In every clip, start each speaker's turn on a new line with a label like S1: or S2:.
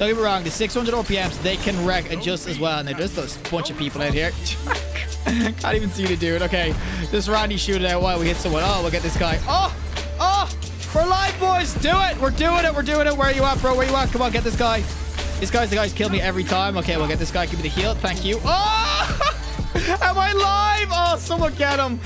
S1: Don't get me wrong, the 600 RPMs, they can wreck just as well. And there's a bunch of people out here. Can't even see the dude. Okay, this Randy shooting out while we hit someone. Oh, we'll get this guy. Oh, oh, we're live, boys. Do it. We're doing it. We're doing it. Where are you at, bro? Where you at? Come on, get this guy. This guy's the guy's killed me every time. Okay, we'll get this guy. Give me the heal. Thank you. Oh! Am I live? Oh, someone get him.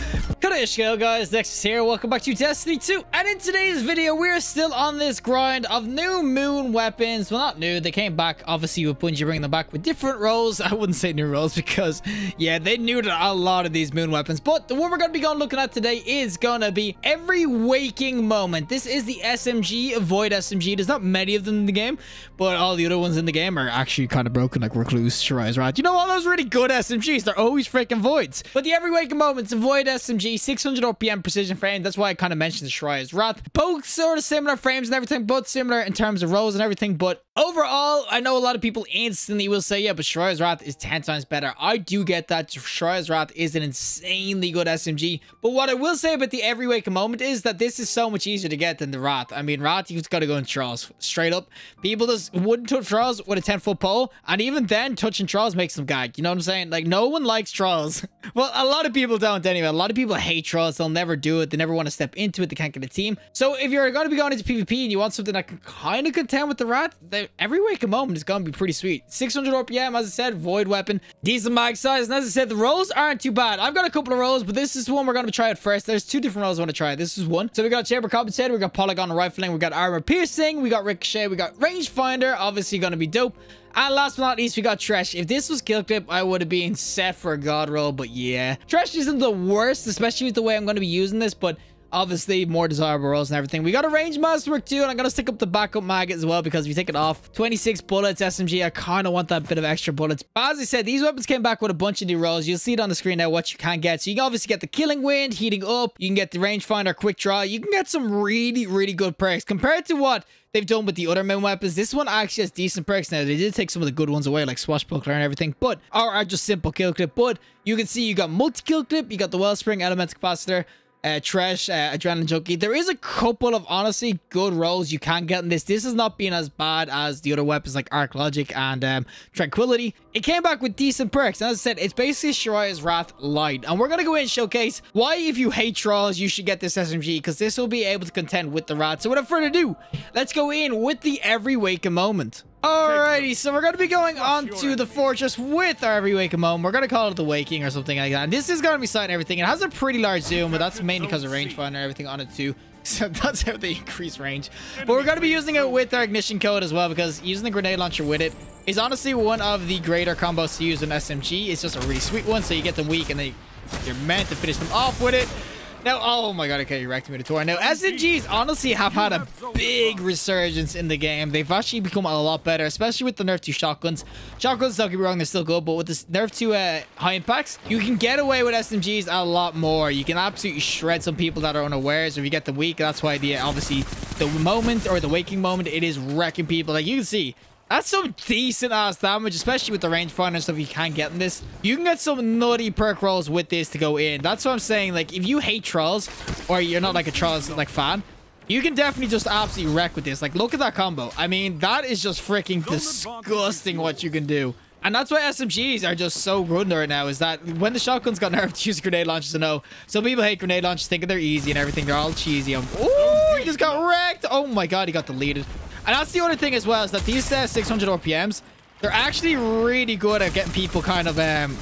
S1: Good guys. Nexas here. Welcome back to Destiny 2. And in today's video, we're still on this grind of new moon weapons. Well, not new. They came back, obviously, with Bungie bringing them back with different roles. I wouldn't say new roles because, yeah, they knew a lot of these moon weapons. But the one we're going to be going looking at today is going to be every waking moment. This is the SMG, Void SMG. There's not many of them in the game, but all the other ones in the game are actually kind of broken, like Recluse, Shayura's Wrath. You know, all those really good SMGs, they're always freaking Voids. But the every waking moments, Void SMG 600 RPM precision frame. That's why I kind of mentioned the Shayura's Wrath. Both sort of similar frames and everything, both similar in terms of rolls and everything. But overall, I know a lot of people instantly will say, yeah, but Shayura's Wrath is 10 times better. I do get that. Shayura's Wrath is an insanely good SMG. But what I will say about the every waking moment is that this is so much easier to get than the Wrath. I mean, Wrath, you've got to go in Trials. Straight up. People just wouldn't touch Trials with a 10 foot pole. And even then, touching Trials makes them gag. You know what I'm saying? Like, no one likes Trials. well, a lot of people don't anyway. A lot of people hate Trials. They'll never do it. They never want to step into it. They can't get a team. So if you're going to be going into PvP and you want something that can kind of contend with the Wrath, every waking moment is going to be pretty sweet. 600 RPM, as I said, Void Weapon, decent mag size. And as I said, the rolls aren't too bad. I've got a couple of rolls, but this is one we're going to try it first. There's two different rolls I want to try. This is one. So we got Chamber Compensator, we got Polygon Rifling, we got Armor Piercing, we got Ricochet, we got Rangefinder, obviously going to be dope. And last but not least, we got Thresh. If this was Kill Clip, I would have been set for a God roll, but yeah. Thresh isn't the worst, especially with the way I'm going to be using this, but obviously more desirable rolls and everything. We got a range masterwork too, and I'm gonna stick up the backup mag as well because if you take it off, 26 bullets SMG. I kind of want that bit of extra bullets. But as I said, these weapons came back with a bunch of new rolls. You'll see it on the screen now what you can get. So you can obviously get the killing wind, heating up. You can get the rangefinder, quick draw. You can get some really, really good perks compared to what they've done with the other main weapons. This one actually has decent perks now. They did take some of the good ones away, like Swashbuckler and everything, but are just simple kill clip. But you can see you got multi-kill clip, you got the Wellspring, Elemental Capacitor, uh, Thresh, uh, Adrenaline Junkie. There is a couple of honestly good rolls you can get in this. This has not been as bad as the other weapons like Arc Logic and um, Tranquility. It came back with decent perks. And as I said, it's basically Shayura's Wrath Light. And we're going to go in and showcase why if you hate Trials, you should get this SMG because this will be able to contend with the Wrath. So without further ado, let's go in with the Every Waking Moment. Alrighty, so we're going to be going on to the fortress with our every waking moment. We're going to call it the waking or something like that. And this is going to be sight everything. It has a pretty large zoom, but that's mainly because of range rangefinder and everything on it too. So that's how they increase range. But we're going to be using it with our ignition code as well because using the grenade launcher with it is honestly one of the greater combos to use in SMG. It's just a really sweet one. So you get them weak and they, you're meant to finish them off with it. Now, oh my god, okay, you wrecked me to tour. Now, SMGs honestly have had a big resurgence in the game. They've actually become a lot better, especially with the nerf to shotguns. Shotguns, don't get me wrong, they're still good, but with the nerf to uh, high impacts, you can get away with SMGs a lot more. You can absolutely shred some people that are unawares. If you get them weak, that's why the obviously the moment or the waking moment, it is wrecking people. Like you can see, that's some decent ass damage, especially with the rangefinder and stuff you can get in this. You can get some nutty perk rolls with this to go in. That's what I'm saying. Like, if you hate trials, or you're not like a trials like fan, you can definitely just absolutely wreck with this. Like, look at that combo. I mean, that is just freaking disgusting what you can do. And that's why SMGs are just so good right now, is that when the shotguns got nerfed, use grenade launchers to know. Some people hate grenade launchers, thinking they're easy and everything. They're all cheesy. Oh, he just got wrecked. Oh my god, he got deleted. And that's the other thing as well, is that these uh, 600 RPMs, they're actually really good at getting people kind of um,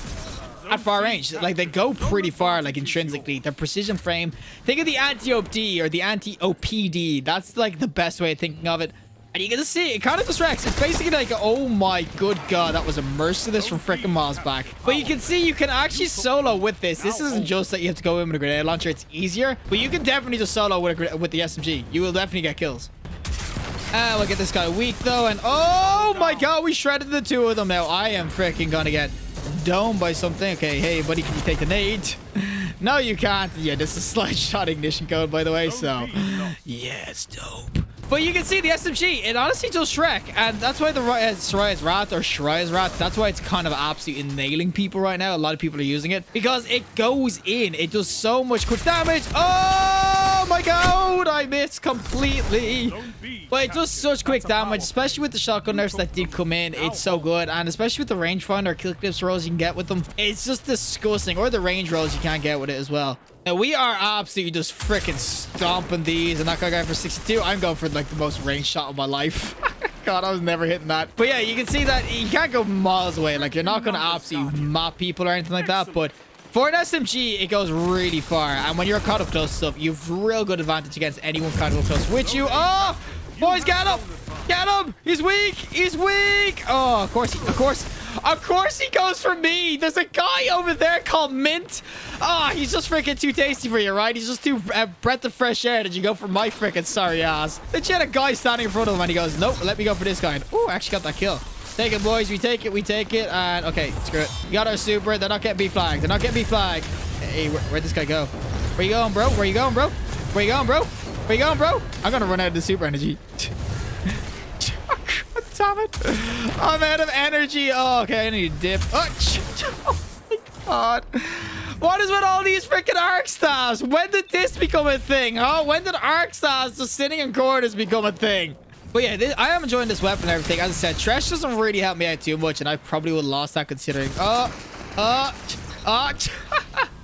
S1: at far range. Like, they go pretty far, like, intrinsically. Their precision frame. Think of the Antiope-D or the Antiope-D. That's, like, the best way of thinking of it. And you can see, it kind of distracts. It's basically like, oh my good god, that was a Merciless from freaking back. But you can see you can actually solo with this. This isn't just that you have to go in with a grenade launcher. It's easier. But you can definitely just solo with, a, with the SMG. You will definitely get kills. Ah, look at this guy weak, though. And oh my god, we shredded the two of them now. I am freaking gonna get domed by something. Okay, hey, buddy, can you take the nade? no, you can't. Yeah, this is slide shot ignition code, by the way, so... Yeah, it's dope. But you can see the SMG, it honestly does Shrek. And that's why the uh, Shayura's Wrath or Shayura's Wrath, that's why it's kind of absolutely nailing people right now. A lot of people are using it because it goes in. It does so much quick damage. Oh! My god! I missed completely. But it does such quick damage, especially with the shotgun nerfs that did come in. It's so good. And especially with the rangefinder kill clips rolls you can get with them. It's just disgusting. Or the range rolls you can't get with it as well. Now, we are absolutely just freaking stomping these. And that guy going for 62. I'm going for like the most range shot of my life. God, I was never hitting that. But yeah, you can see that you can't go miles away. Like, you're not going to absolutely mop people or anything like that. But for an SMG, it goes really far. And when you're caught up close stuff, you've real good advantage against anyone caught up close with you. Oh, boys, get him. Get him. He's weak. He's weak. Oh, of course. He, of course. Of course he goes for me. There's a guy over there called Mint. Ah, oh, he's just freaking too tasty for you, right? He's just too uh, breath of fresh air. Did you go for my freaking sorry ass? Then you had a guy standing in front of him and he goes, nope, let me go for this guy. Oh, I actually got that kill. Take it, boys. We take it. We take it. And okay, screw it. We got our super. They're not getting B flagged. They're not getting B flagged. Hey, where, where'd this guy go? Where you going, bro? Where you going, bro? Where you going, bro? Where you going, bro? I'm gonna run out of the super energy. Damn it. I'm out of energy. Oh, okay. I need to dip. Oh, oh my god. What is with all these freaking arc stars? When did this become a thing, huh? When did arc stars just sitting in corners become a thing? But yeah, this, I am enjoying this weapon and everything. As I said, Thresh doesn't really help me out too much, and I probably would have lost that considering... Oh, oh, oh...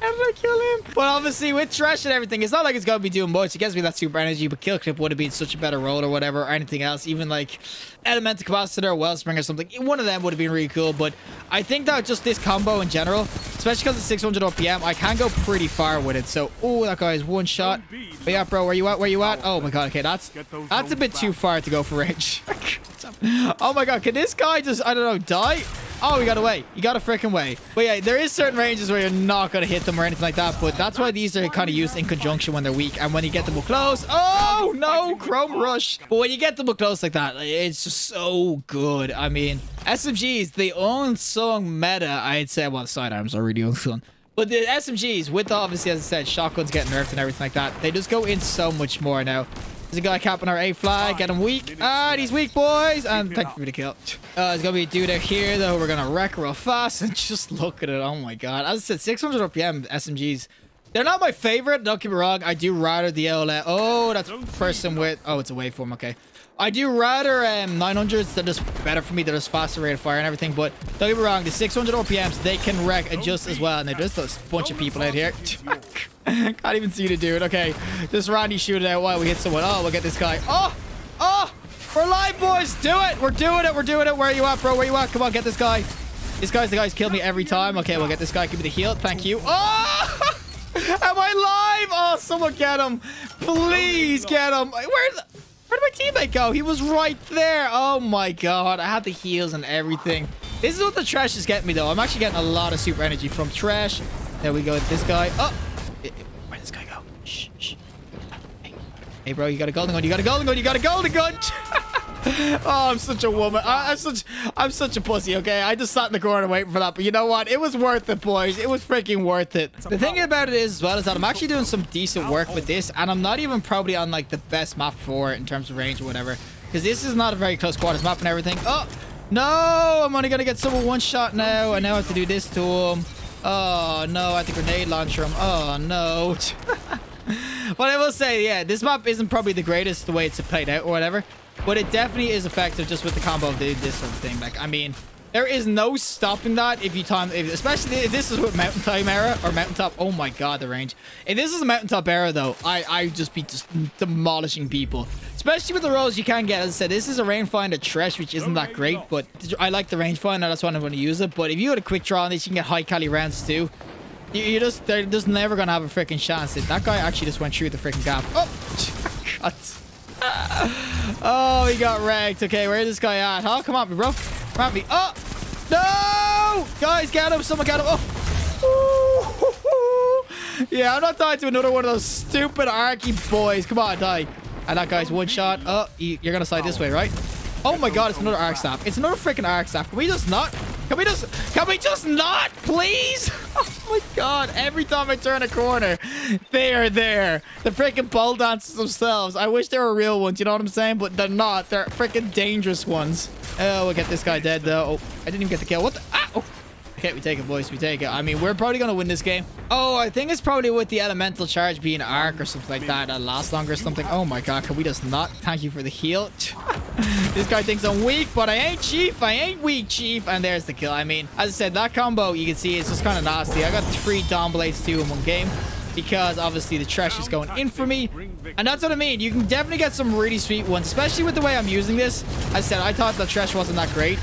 S1: How did I kill him? Well, obviously, with Thresh and everything, it's not like it's going to be doing much. It gives me that super energy, but Kill Clip would have been such a better role or whatever, or anything else. Even like Elemental Capacitor or Wellspring or something. One of them would have been really cool, but I think that just this combo in general, especially because it's 600 RPM, I can go pretty far with it. So, oh, that guy is one shot. But yeah, bro, where you at? Where you at? Oh my god, okay, that's that's a bit too far to go for range. oh my god, can this guy just, I don't know, die? Oh, he got away. He got a freaking way. But yeah, there is certain ranges where you're not going to hit them or anything like that. But that's why these are kind of used in conjunction when they're weak. And when you get them up close. Oh, no. Chrome Rush. But when you get them up close like that, it's just so good. I mean, SMGs, the unsung meta, I'd say. Well, the sidearms are really unsung. But the SMGs, with obviously, as I said, shotguns getting nerfed and everything like that, they just go in so much more now. There's a guy capping our A flag. Get him weak. Ah, he's weak, boys. And thank you for the kill. Uh, there's going to be a dude out here, though. We're going to wreck real fast. And just look at it. Oh, my God. As I said, 600 RPM SMGs. They're not my favorite. Don't get me wrong. I do rather the LLA. Oh, that's person with... Oh, it's a waveform. Okay. I do rather um, 900s. They're just better for me. They're just faster rate of fire and everything. But don't get me wrong. The 600 RPMs, they can wreck just as well. And there's just a bunch of people out here. Can't even see the dude. Okay. This Randy shoot it out while we hit someone. Oh, we'll get this guy. Oh! Oh! We're live, boys! Do it! We're doing it! We're doing it! Where are you at, bro? Where are you at? Come on, get this guy. This guy's the guy's killed me every time. Okay, we'll get this guy. Give me the heal. Thank you. Oh! Am I live? Oh, someone get him. Please get him. Where's... My teammate go? He was right there. Oh my god. I had the heals and everything. This is what the Thresh is getting me, though. I'm actually getting a lot of super energy from Thresh. There we go. This guy. Oh! Where did this guy go? Shh, shh. Hey, hey bro, you got a golden gun. You got a golden gun. You got a golden gun. oh, I'm such a woman. I, am such, I'm such a pussy. Okay, I just sat in the corner waiting for that. But you know what? It was worth it, boys. It was freaking worth it. The thing about it is, as well, is that I'm actually doing some decent work with this, and I'm not even probably on like the best map for it in terms of range or whatever, because this is not a very close quarters map and everything. Oh no! I'm only gonna get someone one shot now, and now I have to do this to him. Oh no! I have to grenade launcher him. Oh no! but I will say, yeah, this map isn't probably the greatest the way it's played out or whatever. But it definitely is effective just with the combo of the, this sort of thing. Like, I mean, there is no stopping that if you time, if, especially if this is with mountain time era or mountaintop. Oh my god, the range. If this is a mountaintop era though, I I just be just demolishing people. Especially with the rolls you can get. As I said, this is a range rangefinder Thresh, which isn't that great, but I like the range rangefinder. That's why I'm going to use it. But if you had a quick draw on this, you can get high cali rounds too. You, you just they're just never gonna have a freaking chance. That guy actually just went through the freaking gap. Oh, god. oh, he got wrecked. Okay, where's this guy at? Huh? Come on, bro. Come on, me. Oh! No! Guys, get him. Someone get him. Oh! yeah, I'm not dying to another one of those stupid Arky boys. Come on, die. And that guy's one shot. Oh, you're going to slide this oh. way, right? Oh my god, it's another arc staff. It's another freaking arc staff. Can we just not? Can we just... Can we just not, please? Oh my god. Every time I turn a corner, they are there. The freaking pole dancers themselves. I wish they were real ones, you know what I'm saying? But they're not. They're freaking dangerous ones. Oh, we'll get this guy dead, though. Oh, I didn't even get the kill. What the... Ah! Oh. Okay, we take it, boys. We take it. I mean, we're probably going to win this game. Oh, I think it's probably with the elemental charge being arc or something like that. That lasts longer or something. Oh my god, can we just not? Thank you for the heal. this guy thinks I'm weak, but I ain't chief. I ain't weak, chief. And there's the kill. I mean, as I said, that combo, you can see, is just kind of nasty. I got three Dawn Blades too in one game because obviously the Thresh is going in for me. And that's what I mean. You can definitely get some really sweet ones, especially with the way I'm using this. As I said, I thought the Thresh wasn't that great.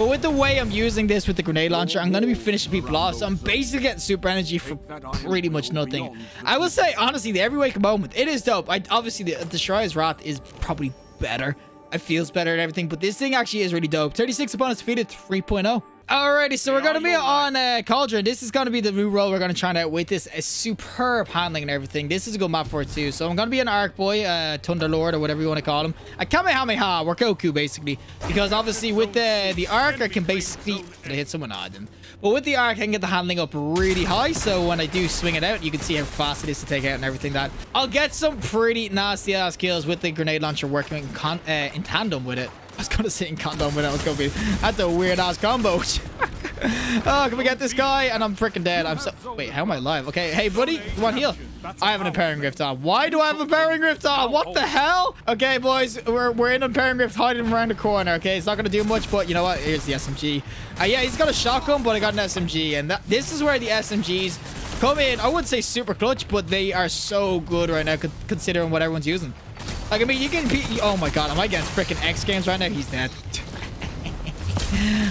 S1: But with the way I'm using this with the grenade launcher, I'm going to be finishing people off. So I'm basically getting super energy for pretty much nothing. I will say, honestly, the every wake moment, it is dope. I Obviously, the Destroyer's Wrath is probably better. It feels better and everything. But this thing actually is really dope. 36 opponents defeated 3.0. Alrighty, so we're going to be on uh, Cauldron. This is going to be the new role we're going to try out with this uh, superb handling and everything. This is a good map for it too. So I'm going to be an Arc Boy, uh, Thunder Lord, or whatever you want to call him. A Kamehameha, or Goku, basically. Because obviously with the, the Arc, I can basically... Did I hit someone? Didn't. But with the Arc, I can get the handling up really high. So when I do swing it out, you can see how fast it is to take out and everything that. I'll get some pretty nasty ass kills with the grenade launcher working in, uh, in tandem with it. I was going to sit in condom with it. I was going to be... That's a weird-ass combo. oh, can we get this guy? And I'm freaking dead. I'm so... Wait, how am I alive? Okay, hey, buddy. Come on, heal. I have an Empowering Rift on. Why do I have a Empowering Rift on? What the hell? Okay, boys. We're, we're in Empowering Rift hiding around the corner, okay? It's not going to do much, but you know what? Here's the SMG. Uh, yeah, he's got a shotgun, but I got an SMG. And that, this is where the SMGs come in. I wouldn't say super clutch, but they are so good right now, considering what everyone's using. Like, I mean, you can be... Oh, my God. Am I against freaking X Games right now? He's dead.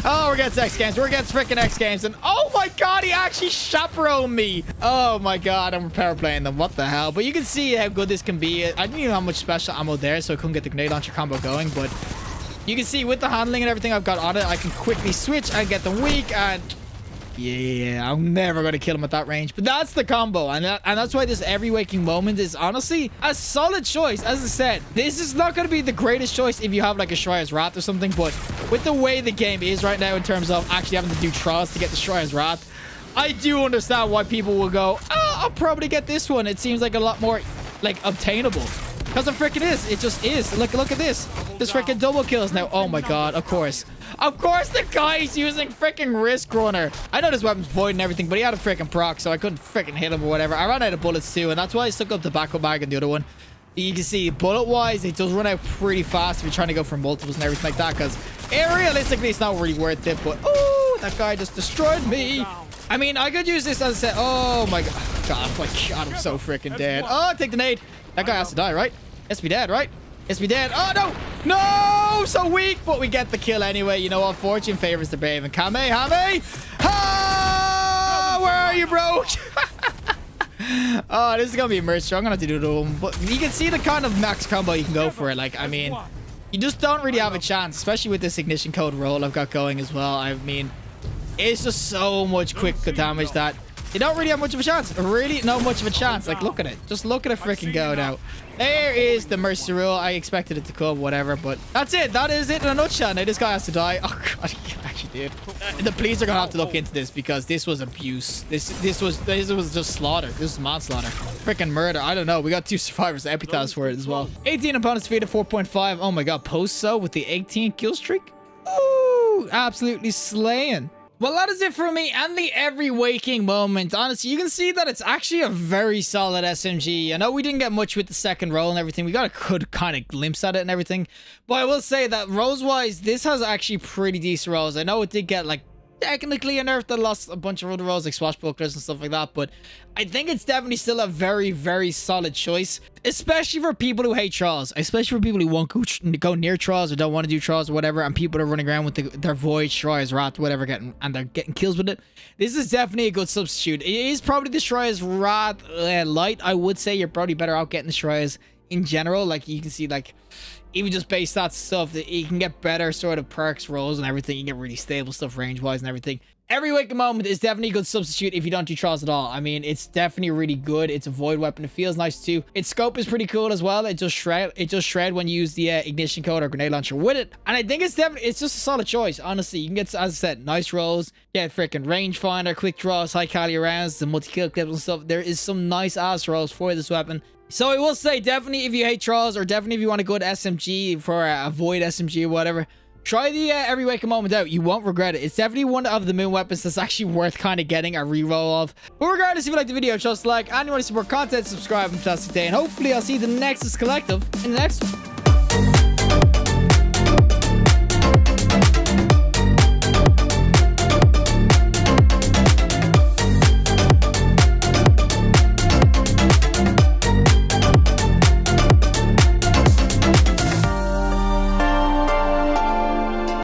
S1: Oh, we're against X Games. We're against freaking X Games. And oh, my God, he actually chaperoned me. Oh, my God. I'm power playing them. What the hell? But you can see how good this can be. I didn't even have much special ammo there, so I couldn't get the grenade launcher combo going. But you can see with the handling and everything I've got on it, I can quickly switch and get them weak. And yeah, I'm never going to kill him at that range. But that's the combo. And, that, and that's why this every waking moment is honestly a solid choice. As I said, this is not going to be the greatest choice if you have like a Shayura's Wrath or something. But with the way the game is right now in terms of actually having to do trials to get the Shayura's Wrath, I do understand why people will go, oh, I'll probably get this one. It seems like a lot more like obtainable. Because it freaking is. It just is. Look, look at this. This freaking double kills now. Oh my god. Of course. Of course the guy's using freaking Risk Runner. I know this weapon's void and everything, but he had a freaking proc, so I couldn't freaking hit him or whatever. I ran out of bullets too, and that's why I stuck up the backup bag and the other one. You can see, bullet-wise, it does run out pretty fast if you're trying to go for multiples and everything like that, because realistically, it's not really worth it, but oh, that guy just destroyed me. I mean, I could use this as a. Oh my god. God, oh my god, I'm so freaking dead. Oh, take the nade. That guy has to die, right? Has to be dead, right? Has to be dead. Oh, no. No, so weak, but we get the kill anyway. You know what? Fortune favors the brave. And Kamehame. Ah, where are you, bro? oh, this is going to be a merch. I'm going to have to do it. But you can see the kind of max combo you can go for it. Like, I mean, you just don't really have a chance, especially with this ignition code roll I've got going as well. I mean, it's just so much quick damage that you don't really have much of a chance. Really not much of a chance. Like, look at it. Just look at it freaking go now. There is the mercy rule. I expected it to come, whatever, but that's it. That is it in a nutshell. Now, this guy has to die. Oh, God, he actually did. The police are going to have to look into this because this was abuse. This this was this was just slaughter. This was manslaughter. Freaking murder. I don't know. We got two survivors epitaphs for it as well. 18 opponents defeated 4.5. Oh, my God. Post so with the 18 kill streak. Ooh, absolutely slaying. Well, that is it for me and the every waking moment. Honestly, you can see that it's actually a very solid SMG. I know we didn't get much with the second roll and everything. We got a good kind of glimpse at it and everything. But I will say that rolls-wise, this has actually pretty decent rolls. I know it did get like technically a nerf that lost a bunch of other roles like swashbucklers and stuff like that but i think it's definitely still a very very solid choice especially for people who hate trials especially for people who won't go, go near trials or don't want to do trials or whatever and people are running around with the, their void Shayura's wrath whatever getting and they're getting kills with it. This is definitely a good substitute. It is probably the Shayura's wrath uh, light i would say. You're probably better out getting the Shayura's in general like you can see like even just based that stuff that you can get better sort of perks rolls and everything. You get really stable stuff range wise and everything. Every waking moment is definitely a good substitute if you don't do trials at all. I mean it's definitely really good. It's a void weapon. It feels nice too. Its scope is pretty cool as well. It just shred it just shred when you use the uh, ignition code or grenade launcher with it. And i think it's definitely it's just a solid choice honestly. You can get as i said nice rolls get freaking rangefinder quick draws high calorie rounds the multi-kill clips and stuff. There is some nice ass rolls for this weapon so I will say, definitely if you hate Trials or definitely if you want a good SMG for a void SMG or whatever, Try the uh, every waking moment out. You won't regret it. It's definitely one of the moon weapons that's actually worth kind of getting a reroll of. But regardless, if you like the video, just like, and you want to support content, subscribe, and fantastic day. And hopefully I'll see the Nexas Collective in the next one.